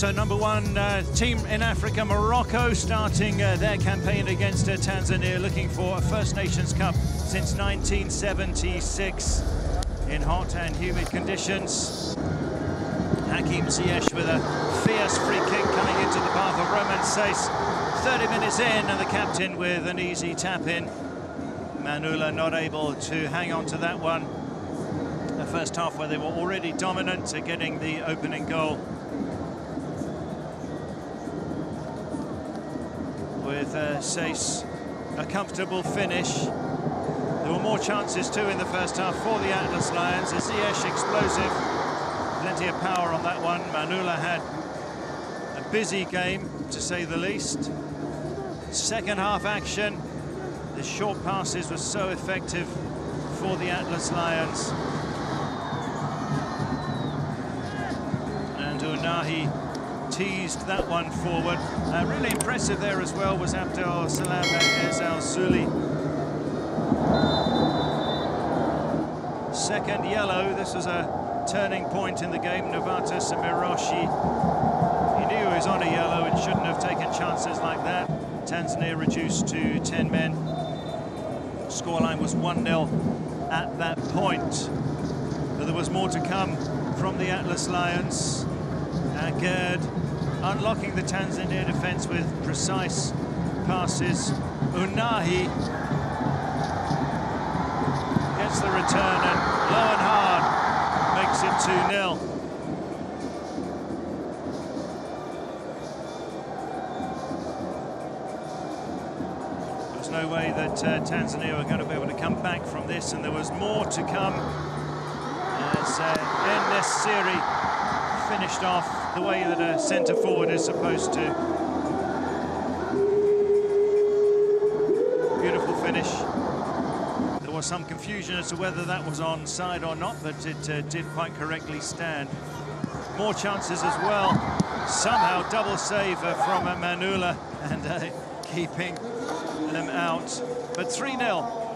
So number one uh, team in Africa, Morocco, starting uh, their campaign against uh, Tanzania, looking for a First Nations Cup since 1976 in hot and humid conditions. Hakim Ziyech with a fierce free kick coming into the path of Romain Saïss. 30 minutes in and the captain with an easy tap in. Manula not able to hang on to that one. The first half where they were already dominant, to getting the opening goal. Uh, Saïss a comfortable finish. There were more chances too in the first half for the Atlas Lions. Ziyech explosive, plenty of power on that one. Manula had a busy game, to say the least. Second half action, the short passes were so effective for the Atlas Lions. And Ounahi teased that one forward. Uh, really impressive there as well was Abdel Salam Ezzalzouli. Suli. Second yellow, this was a turning point in the game. Novatus Miroshi, he knew he was on a yellow and shouldn't have taken chances like that. Tanzania reduced to 10 men. Scoreline was 1-0 at that point. But there was more to come from the Atlas Lions. Aguerd unlocking the Tanzania defence with precise passes. Ounahi gets the return and low and hard makes it 2-0. no way that uh, Tanzania were going to be able to come back from this, and there was more to come as uh, En finished off the way that a centre forward is supposed to. Beautiful finish. There was some confusion as to whether that was onside or not, but it uh, did quite correctly stand. More chances as well. Somehow double save uh, from Manula and uh, keeping them out. But 3-0